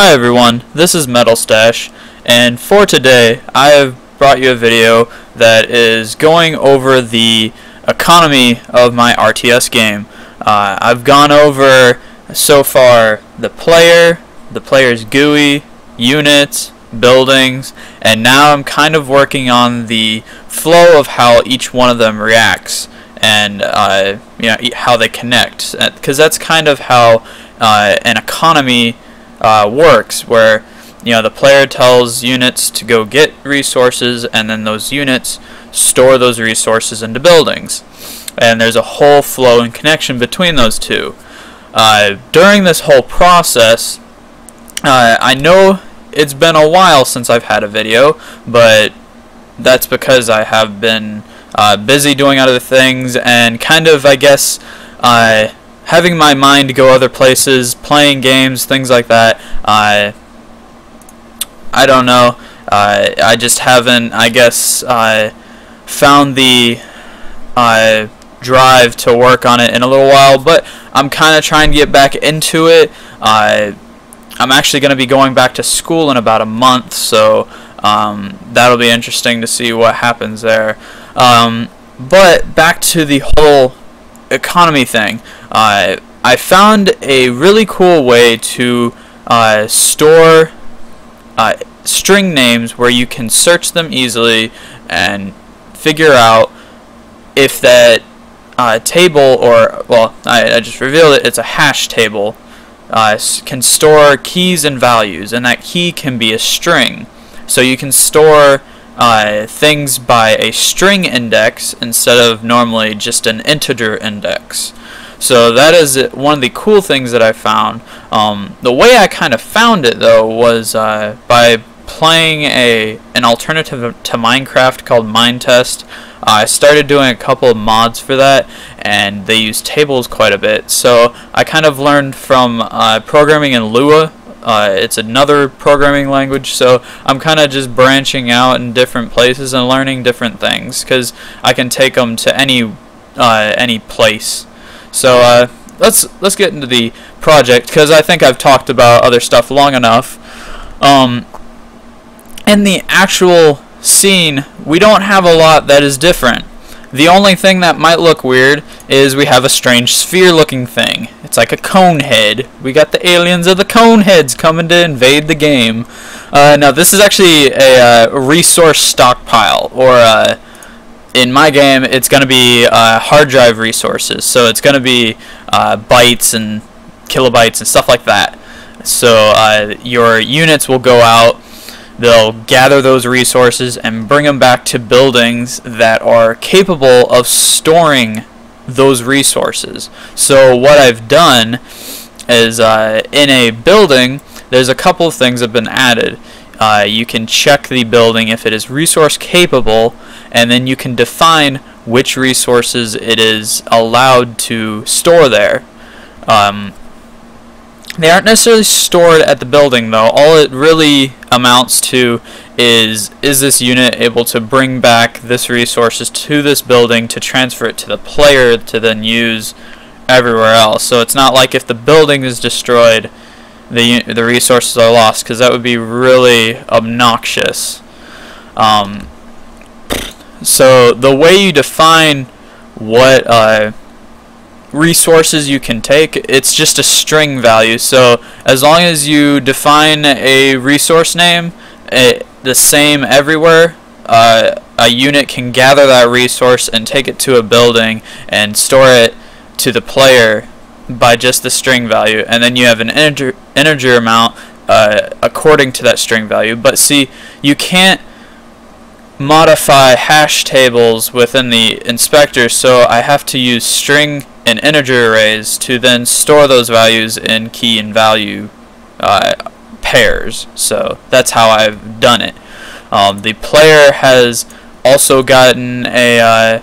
Hi everyone, this is Metalstache, and for today I have brought you a video that is going over the economy of my RTS game. Uh, I've gone over so far the player, the player's GUI, units, buildings, and now I'm kind of working on the flow of how each one of them reacts and uh, you know how they connect because that's kind of how uh, an economy uh, works where you know the player tells units to go get resources and then those units store those resources into buildings. And there's a whole flow and connection between those two. Uh, during this whole process uh, I know it's been a while since I've had a video but that's because I have been uh, busy doing other things and kind of I guess uh, having my mind go other places, playing games, things like that. I I don't know. Uh, I just haven't, I guess, uh, found the uh, drive to work on it in a little while, but I'm kind of trying to get back into it. I'm actually going to be going back to school in about a month, so um, that'll be interesting to see what happens there. Um, but back to the whole economy thing. Uh, I found a really cool way to uh, store uh, string names where you can search them easily and figure out if that uh, table or well I, I, just revealed it it's a hash table uh, can store keys and values and that key can be a string so you can store uh, things by a string index instead of normally just an integer index. So that is one of the cool things that I found. Um, the way I kind of found it though was uh, by playing a an alternative to Minecraft called Minetest. I started doing a couple of mods for that, and they use tables quite a bit. So I kind of learned from uh, programming in Lua uh, it's another programming language, so I'm kind of just branching out in different places and learning different things because I can take them to any uh, any place. So uh, let's let's get into the project because I think I've talked about other stuff long enough. Um, in the actual scene, we don't have a lot that is different. The only thing that might look weird is we have a strange sphere-looking thing. It's like a cone head. We got the aliens of the cone heads coming to invade the game. Uh, now, this is actually a uh, resource stockpile, or uh, in my game, it's going to be uh, hard drive resources. So it's going to be uh, bytes and kilobytes and stuff like that. So uh, your units will go out They'll gather those resources and bring them back to buildings that are capable of storing those resources. So what I've done is uh, in a building, there's a couple of things have been added. Uh, you can check the building if it is resource capable, and then you can define which resources it is allowed to store there. Um, they aren't necessarily stored at the building though. All it really amounts to is is this unit able to bring back this resources to this building to transfer it to the player to then use everywhere else. So it's not like if the building is destroyed, the the resources are lost because that would be really obnoxious. Um, so the way you define what uh, resources you can take. It's just a string value. So as long as you define a resource name it, the same everywhere, uh, a unit can gather that resource and take it to a building and store it to the player by just the string value. And then you have an integer, integer amount uh, according to that string value. But see, you can't modify hash tables within the inspector, so I have to use string and integer arrays to then store those values in key and value uh, pairs. So that's how I've done it. Um, the player has also gotten a uh,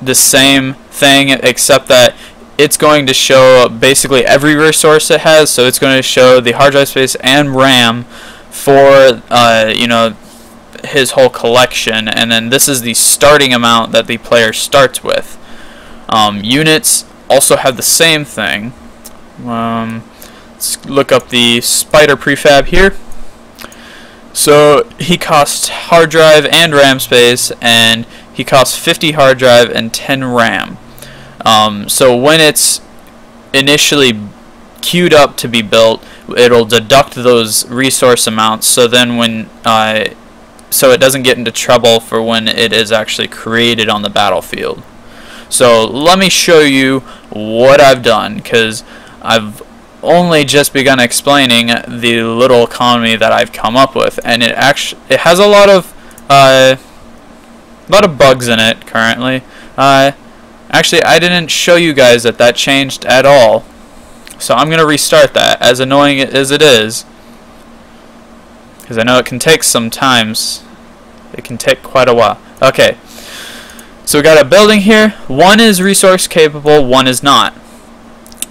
the same thing except that it's going to show basically every resource it has so it's going to show the hard drive space and RAM for uh, you know his whole collection and then this is the starting amount that the player starts with. Um, units also have the same thing. Um, let's look up the spider prefab here. So he costs hard drive and RAM space, and he costs 50 hard drive and 10 RAM. Um, so when it's initially queued up to be built, it'll deduct those resource amounts. So then when uh, so it doesn't get into trouble for when it is actually created on the battlefield. So let me show you what I've done because I've only just begun explaining the little economy that I've come up with and it actually it has a lot of uh, a lot of bugs in it currently. Uh, actually I didn't show you guys that that changed at all so I'm going to restart that, as annoying as it is. Because I know it can take some times. It can take quite a while. Okay. So we got a building here. One is resource capable, one is not.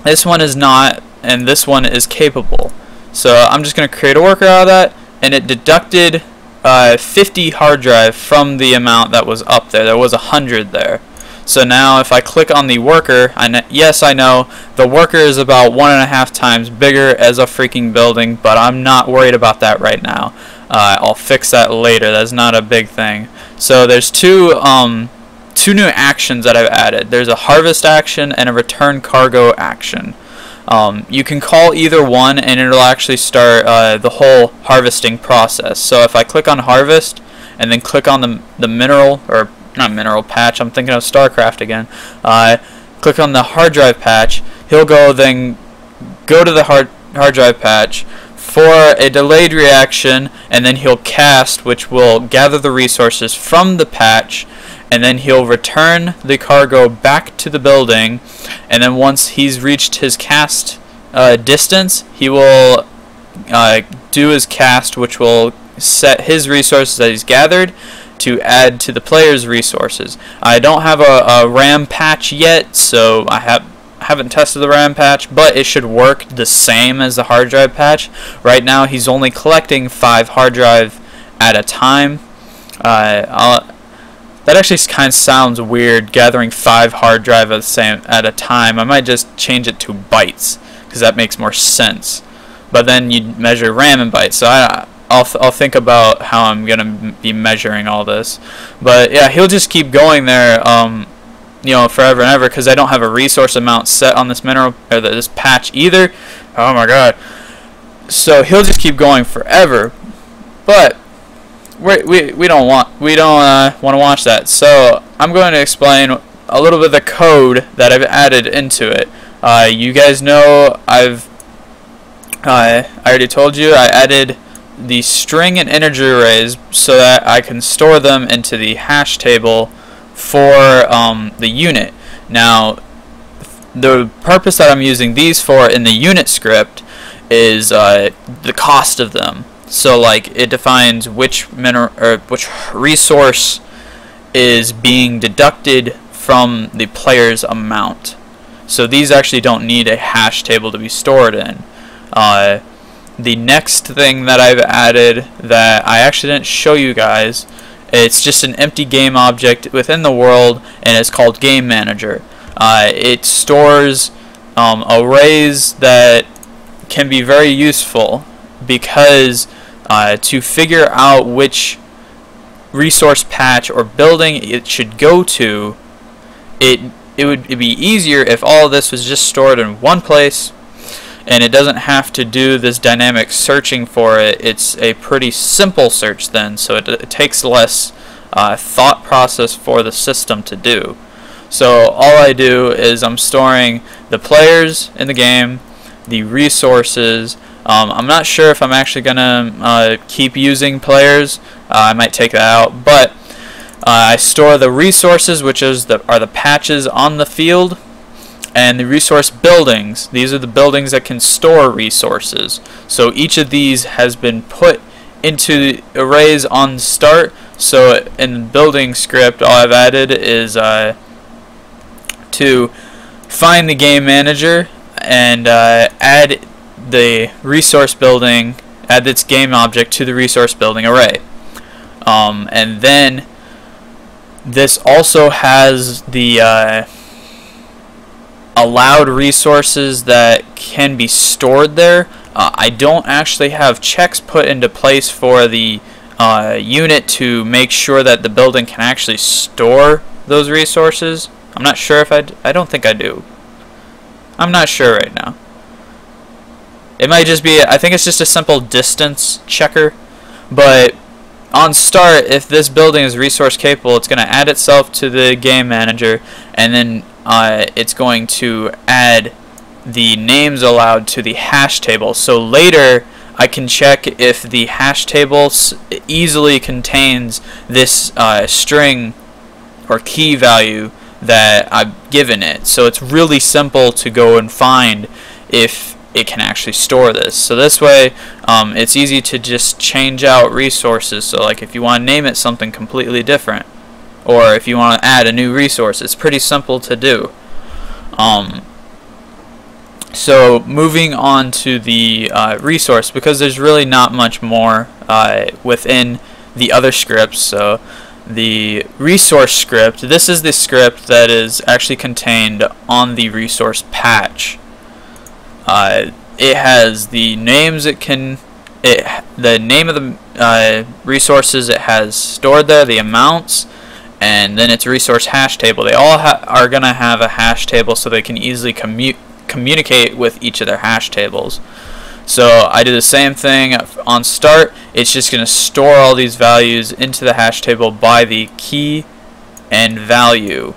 This one is not, and this one is capable. So I'm just going to create a worker out of that, and it deducted uh, 50 hard drive from the amount that was up there. There was 100 there. So now if I click on the worker, I yes I know the worker is about one and a half times bigger as a freaking building, but I'm not worried about that right now. Uh, I'll fix that later. That's not a big thing. So there's two um, two new actions that I've added. There's a harvest action and a return cargo action. Um, you can call either one and it'll actually start uh, the whole harvesting process. So if I click on harvest and then click on the, the mineral or not mineral patch, I'm thinking of StarCraft again. Uh, click on the hard drive patch. He'll go then go to the hard hard drive patch for a delayed reaction, and then he'll cast, which will gather the resources from the patch, and then he'll return the cargo back to the building, and then once he's reached his cast uh, distance, he will uh, do his cast, which will set his resources that he's gathered, to add to the player's resources. I don't have a, a RAM patch yet, so I have haven't tested the RAM patch, but it should work the same as the hard drive patch. Right now, he's only collecting five hard drive at a time. Uh, that actually kind of sounds weird, gathering five hard drive at the same at a time. I might just change it to bytes because that makes more sense. But then you measure RAM in bytes, so I I'll, th I'll think about how I'm going to be measuring all this. But yeah, he'll just keep going there, um, you know, forever and ever because I don't have a resource amount set on this mineral or this patch either. Oh my god. So he'll just keep going forever. But we we we don't want we don't uh, want to watch that. So I'm going to explain a little bit of the code that I've added into it. Uh, you guys know I've uh, I already told you I added the string and integer arrays so that I can store them into the hash table for um, the unit. Now, the purpose that I'm using these for in the unit script is uh, the cost of them. So, like, it defines which mineral or which resource is being deducted from the player's amount. So these actually don't need a hash table to be stored in. Uh, the next thing that I've added that I actually didn't show you guys, it's just an empty game object within the world and it's called Game Manager. Uh, it stores um, arrays that can be very useful because uh, to figure out which resource patch or building it should go to, it it would be easier if all this was just stored in one place and it doesn't have to do this dynamic searching for it. It's a pretty simple search then, so it, it takes less uh, thought process for the system to do. So all I do is I'm storing the players in the game, the resources. Um, I'm not sure if I'm actually going to uh, keep using players. Uh, I might take that out, but uh, I store the resources, which is the, are the patches on the field, and the resource buildings. These are the buildings that can store resources. So each of these has been put into arrays on start. So in building script, all I've added is uh, to find the game manager and uh, add the resource building, add its game object to the resource building array. Um, and then this also has the uh, allowed resources that can be stored there. Uh, I don't actually have checks put into place for the uh, unit to make sure that the building can actually store those resources. I'm not sure if I, I don't think I do. I'm not sure right now. It might just be, I think it's just a simple distance checker, but on start, if this building is resource capable, it's going to add itself to the game manager, and then uh, it's going to add the names allowed to the hash table. So later, I can check if the hash table easily contains this uh, string or key value that I've given it. So it's really simple to go and find if it can actually store this. So this way, um, it's easy to just change out resources. So like if you want to name it something completely different, or if you want to add a new resource, it's pretty simple to do. Um, so moving on to the uh, resource, because there's really not much more uh, within the other scripts. So the resource script, this is the script that is actually contained on the resource patch. Uh, it has the names it can, it the name of the uh, resources it has stored there, the amounts, and then its resource hash table. They all are going to have a hash table so they can easily commute communicate with each of their hash tables. So I do the same thing on start. It's just going to store all these values into the hash table by the key and value.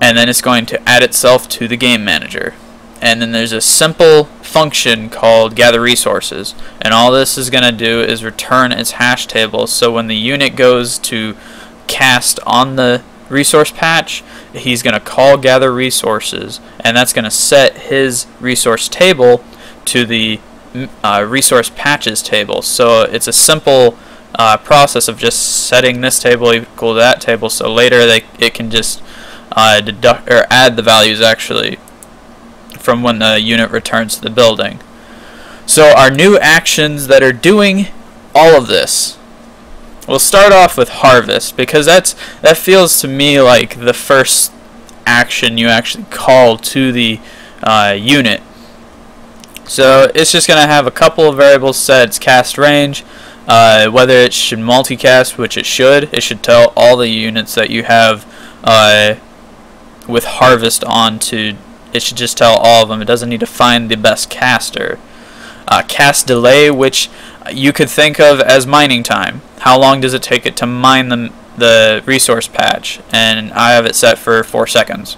And then it's going to add itself to the game manager. And then there's a simple function called gather resources. And all this is going to do is return its hash table. So when the unit goes to cast on the resource patch, he's going to call gather resources, and that's going to set his resource table to the uh, resource patches table. So it's a simple uh, process of just setting this table equal to that table, so later they it can just uh, deduct or add the values actually from when the unit returns to the building. So our new actions that are doing all of this We'll start off with harvest because that's that feels to me like the first action you actually call to the uh, unit. So it's just going to have a couple of variables set its cast range, uh, whether it should multicast, which it should. It should tell all the units that you have uh, with harvest on to. It should just tell all of them. It doesn't need to find the best caster. Uh, cast delay, which you could think of as mining time. How long does it take it to mine the, the resource patch? And I have it set for 4 seconds.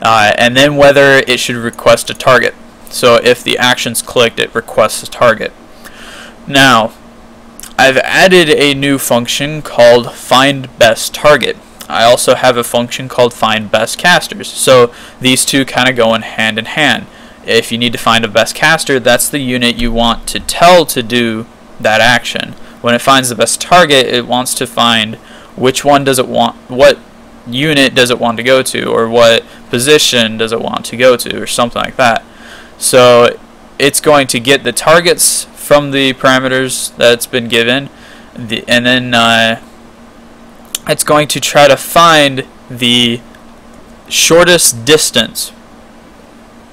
Uh, and then whether it should request a target. So if the action's clicked, it requests a target. Now, I've added a new function called find best target. I also have a function called find best casters. So these two kind of go in hand in hand. If you need to find a best caster, that's the unit you want to tell to do that action. When it finds the best target, it wants to find which one does it want, what unit does it want to go to, or what position does it want to go to, or something like that. So it's going to get the targets from the parameters that's been given, the, and then uh, it's going to try to find the shortest distance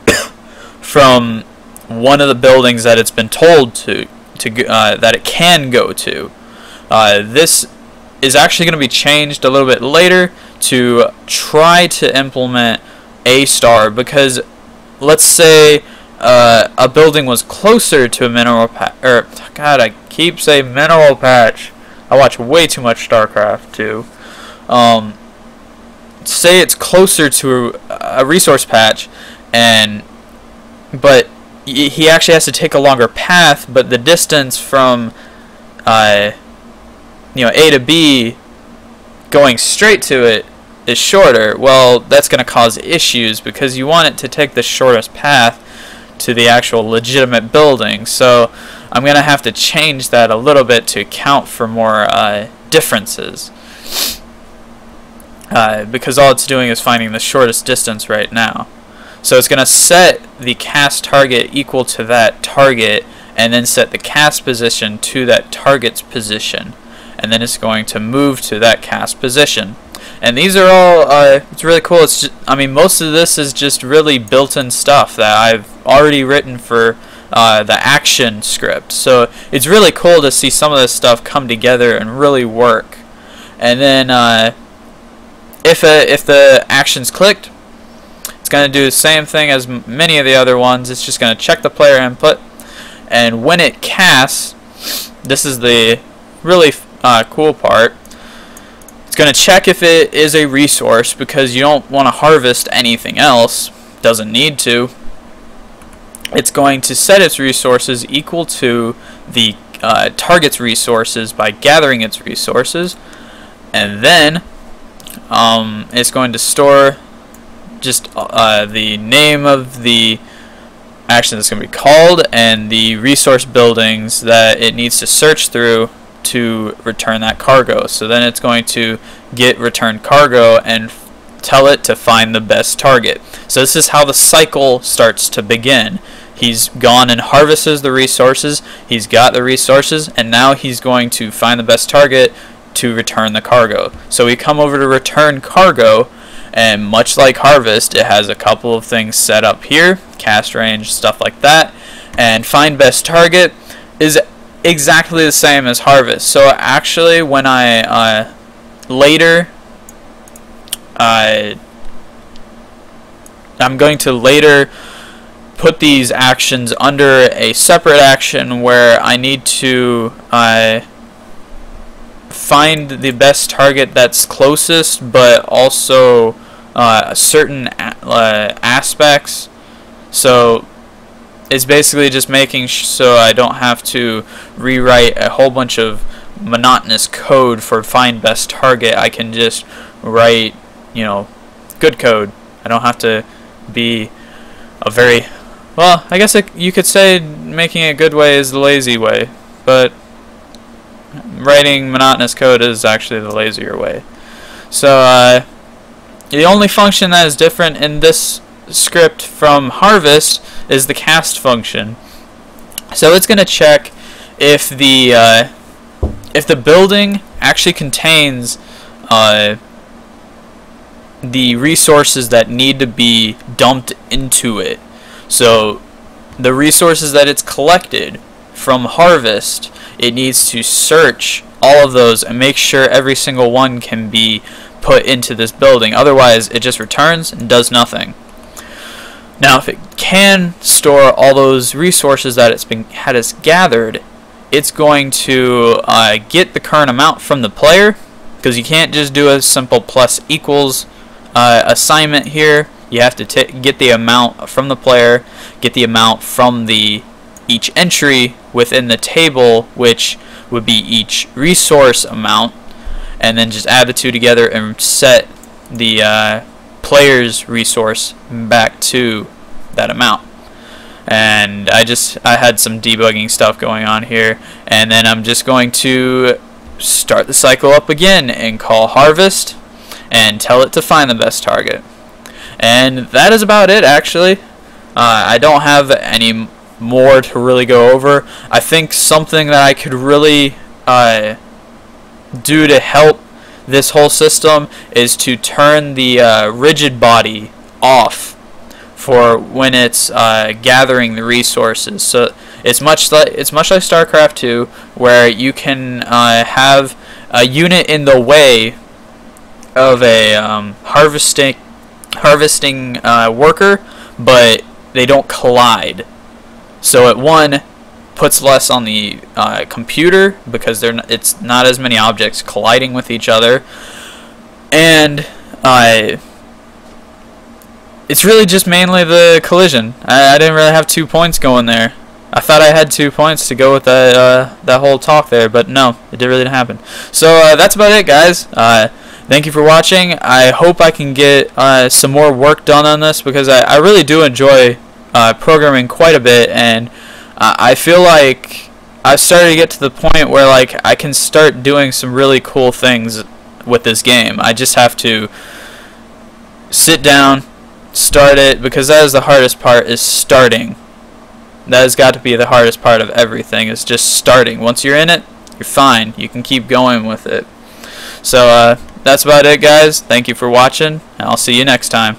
from one of the buildings that it's been told to to uh, that it can go to. Uh, this is actually going to be changed a little bit later to try to implement a star because let's say uh, a building was closer to a mineral patch or god I keep saying mineral patch I watch way too much StarCraft too um, say it's closer to a, resource patch and but he actually has to take a longer path, but the distance from uh, you know A to B going straight to it is shorter. Well, that's going to cause issues because you want it to take the shortest path to the actual legitimate building. So I'm going to have to change that a little bit to account for more uh, differences. Uh, because all it's doing is finding the shortest distance right now. So it's going to set the cast target equal to that target and then set the cast position to that target's position. And then it's going to move to that cast position. And these are all, uh, it's really cool. It's just, I mean, most of this is just really built-in stuff that I've already written for uh, the action script. So it's really cool to see some of this stuff come together and really work. And then uh, if, a, if the action's clicked, it's going to do the same thing as many of the other ones. It's just going to check the player input. And when it casts, this is the really uh, cool part. It's going to check if it is a resource because you don't want to harvest anything else. Doesn't need to. It's going to set its resources equal to the uh, target's resources by gathering its resources. And then um, it's going to store just uh, the name of the action that's going to be called and the resource buildings that it needs to search through to return that cargo. So then it's going to get returned cargo and tell it to find the best target. So this is how the cycle starts to begin. He's gone and harvests the resources, he's got the resources, and now he's going to find the best target to return the cargo. So we come over to return cargo, and much like harvest it has a couple of things set up here cast range stuff like that. And find best target is exactly the same as harvest. So actually when I uh, later uh, I'm going to later put these actions under a separate action where I need to uh, find the best target that's closest, but also uh, certain uh, aspects. So it's basically just making so I don't have to rewrite a whole bunch of monotonous code for find best target. I can just write, you know, good code. I don't have to be a very well. I guess it, you could say making it good way is the lazy way, but writing monotonous code is actually the lazier way. So uh, the only function that is different in this script from harvest is the cast function. So it's going to check if the uh, if the building actually contains uh, the resources that need to be dumped into it. So the resources that it's collected from harvest it needs to search all of those and make sure every single one can be put into this building. Otherwise, it just returns and does nothing. Now, if it can store all those resources that it's been had it's gathered, it's going to uh, get the current amount from the player because you can't just do a simple plus equals uh, assignment here. You have to get the amount from the player, get the amount from the each entry within the table, which would be each resource amount, and then just add the two together and set the uh, player's resource back to that amount. And I just I had some debugging stuff going on here, and then I'm just going to start the cycle up again and call harvest and tell it to find the best target. And that is about it actually. Uh, I don't have any more to really go over. I think something that I could really uh, do to help this whole system is to turn the uh, rigid body off for when it's uh, gathering the resources. So it's much like it's much like StarCraft 2, where you can uh, have a unit in the way of a um, harvesting harvesting uh, worker, but they don't collide. So it one puts less on the uh, computer because they're it's not as many objects colliding with each other, and uh, it's really just mainly the collision. I, I, didn't really have two points going there. I thought I had two points to go with that uh, that whole talk there, but no, it really didn't happen. So uh, that's about it, guys. Thank you for watching. I hope I can get uh, some more work done on this because I, I really do enjoy uh, programming quite a bit, and uh, I feel like I've started to get to the point where like I can start doing some really cool things with this game. I just have to sit down, start it, because that is the hardest part, is starting. That has got to be the hardest part of everything, is just starting. Once you're in it, you're fine. You can keep going with it. So, uh, that's about it, guys. Thank you for watching, and I'll see you next time.